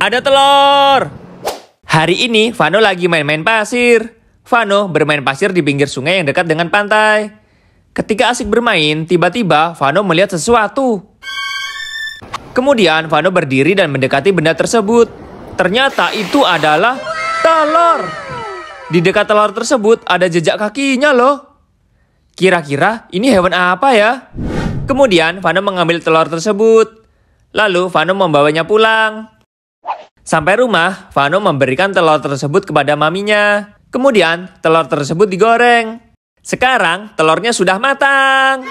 Ada telur! Hari ini Vano lagi main-main pasir. Vano bermain pasir di pinggir sungai yang dekat dengan pantai. Ketika asik bermain, tiba-tiba Vano melihat sesuatu. Kemudian Vano berdiri dan mendekati benda tersebut. Ternyata itu adalah telur. Di dekat telur tersebut ada jejak kakinya loh. Kira-kira ini hewan apa ya? Kemudian Vano mengambil telur tersebut. Lalu Vano membawanya pulang. Sampai rumah, Vano memberikan telur tersebut kepada maminya. Kemudian telur tersebut digoreng. Sekarang telurnya sudah matang.